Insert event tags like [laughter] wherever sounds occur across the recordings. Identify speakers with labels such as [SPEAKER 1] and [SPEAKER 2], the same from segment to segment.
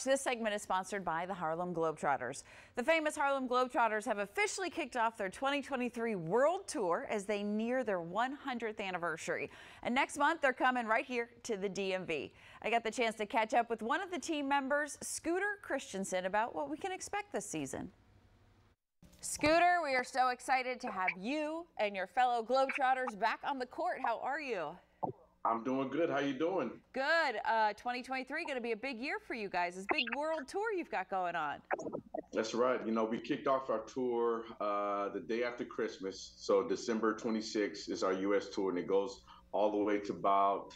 [SPEAKER 1] Watch. This segment is sponsored by the Harlem Globetrotters. The famous Harlem Globetrotters have officially kicked off their 2023 World Tour as they near their 100th anniversary. And next month, they're coming right here to the DMV. I got the chance to catch up with one of the team members, Scooter Christensen, about what we can expect this season. Scooter, we are so excited to have you and your fellow Globetrotters back on the court. How are you?
[SPEAKER 2] I'm doing good. How you doing?
[SPEAKER 1] Good. Uh, 2023 going to be a big year for you guys. This big world tour you've got going on.
[SPEAKER 2] That's right. You know, we kicked off our tour uh, the day after Christmas. So December 26th is our U.S. tour, and it goes all the way to about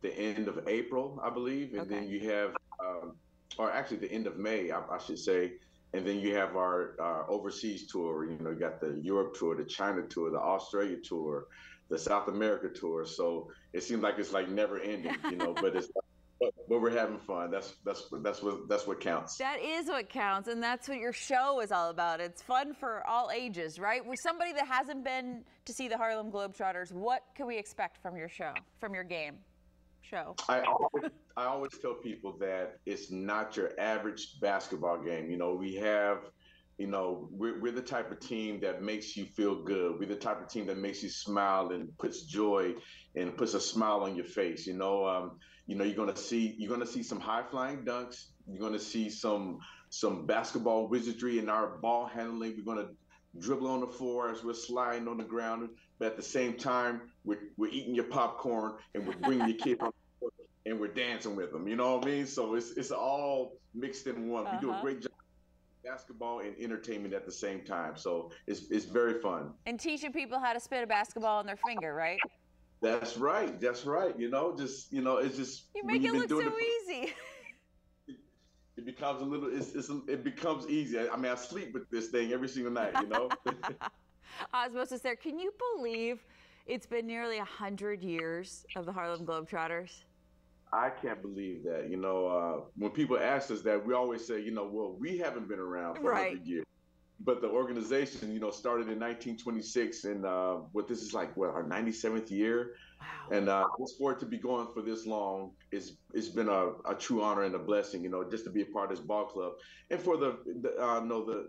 [SPEAKER 2] the end of April, I believe. And okay. then you have, um, or actually the end of May, I, I should say. And then you have our, our overseas tour. You know, you got the Europe tour, the China tour, the Australia tour, the South America tour. So it seems like it's like never ending, you know. but it's but, but, we're having fun. That's that's that's what that's what counts.
[SPEAKER 1] That is what counts, and that's what your show is all about. It's fun for all ages, right? With somebody that hasn't been to see the Harlem Globetrotters, what can we expect from your show, from your game? Show.
[SPEAKER 2] I always, I always tell people that it's not your average basketball game. You know, we have you know, we're, we're the type of team that makes you feel good. We're the type of team that makes you smile and puts joy and puts a smile on your face. You know, um, you know, you're gonna see you're gonna see some high flying dunks. You're gonna see some some basketball wizardry in our ball handling. We're gonna dribble on the floor as we're sliding on the ground, but at the same time, we're we're eating your popcorn and we're bringing your kids on and we're dancing with them. You know what I mean? So it's it's all mixed in one. Uh-huh. We do a uh-huh. great job basketball and entertainment at the same time. So it's it's very fun.
[SPEAKER 1] And teaching people how to spin a basketball on their finger, right?
[SPEAKER 2] That's right. That's right. You know, just you know, it's just
[SPEAKER 1] you make it look so it, easy. [laughs]
[SPEAKER 2] It, becomes a little. It's, it's it becomes easy. I, I mean, I sleep with this thing every single night. You know. [laughs] [laughs]
[SPEAKER 1] Osmosis, there. Can you believe it's been nearly a hundred years of the Harlem Globetrotters?
[SPEAKER 2] I can't believe that. You know, uh, when people ask us that, we always say, you know, well, we haven't been around for right. 100 years. But the organization, you know, started in 1926, and uh, what this is like, what our 97th year, wow. and uh, just for it to be going for this long is it's been a, a true honor and a blessing, you know, just to be a part of this ball club, and for the, the uh, know the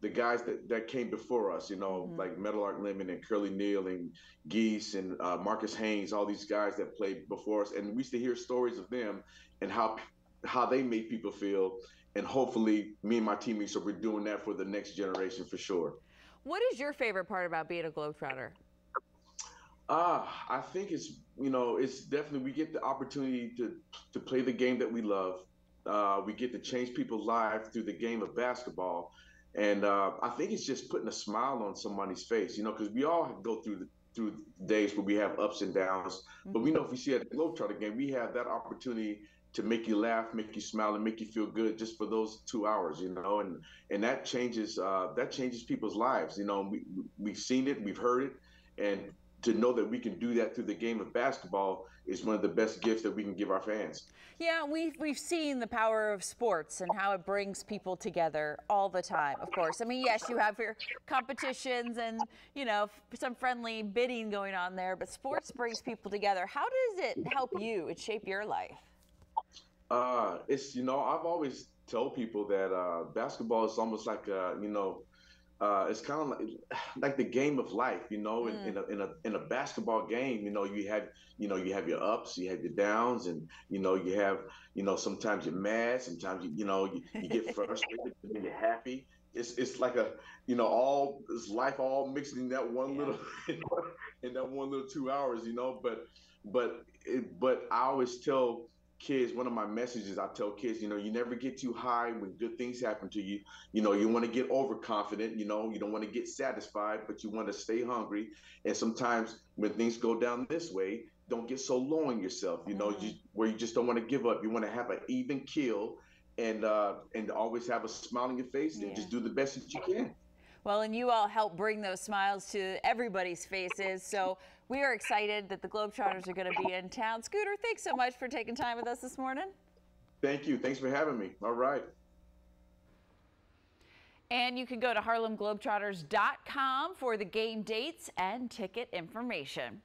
[SPEAKER 2] the guys that, that came before us, you know, mm-hmm. like Meadowlark Lemon and Curly Neal and Geese and uh, Marques Haynes, all these guys that played before us, and we used to hear stories of them and how how they made people feel. And hopefully, me and my teammates are doing that for the next generation for sure.
[SPEAKER 1] What is your favorite part about being a Globetrotter?
[SPEAKER 2] Ah, uh, I think it's you know it's definitely we get the opportunity to to play the game that we love. Uh, we get to change people's lives through the game of basketball and uh, I think it's just putting a smile on somebody's face, you know, because we all go through the, through days where we have ups and downs. Mm-hmm. But we know if we see at the Globetrotter game, we have that opportunity to make you laugh, make you smile, and make you feel good just for those two hours, you know, and and that changes uh, that changes people's lives. You know, we we've seen it, we've heard it, and to know that we can do that through the game of basketball is one of the best gifts that we can give our fans.
[SPEAKER 1] Yeah, we've we've seen the power of sports and how it brings people together all the time. Of course, I mean, yes, you have your competitions and you know some friendly bidding going on there, but sports brings people together. How does it help you? It shape your life?
[SPEAKER 2] Uh, it's you know I've always told people that uh, basketball is almost like a, you know uh, it's kind of like, like the game of life, you know. Mm. In, in, a, in a in a basketball game, you know, you have you know you have your ups, you have your downs, and you know you have you know sometimes you're mad, sometimes you you know you, you get [laughs] frustrated, and then you're happy. It's it's like a you know all this life all mixed in that one yeah. little [laughs] in that one little two hours, you know. But but it, but I always tell kids, one of my messages I tell kids, you know, you never get too high when good things happen to you. You know, you want to get overconfident, you know, you don't want to get satisfied, but you want to stay hungry. And sometimes when things go down this way, don't get so low on yourself, you know, mm-hmm. you, where you just don't want to give up. You want to have an even kill and uh, and always have a smile on your face and just do the best that you can.
[SPEAKER 1] Well, and you all help bring those smiles to everybody's faces. So we are excited that the Globetrotters are going to be in town. Scooter, thanks so much for taking time with us this morning.
[SPEAKER 2] Thank you. Thanks for having me. All right.
[SPEAKER 1] And you can go to harlemglobetrotters.com for the game dates and ticket information.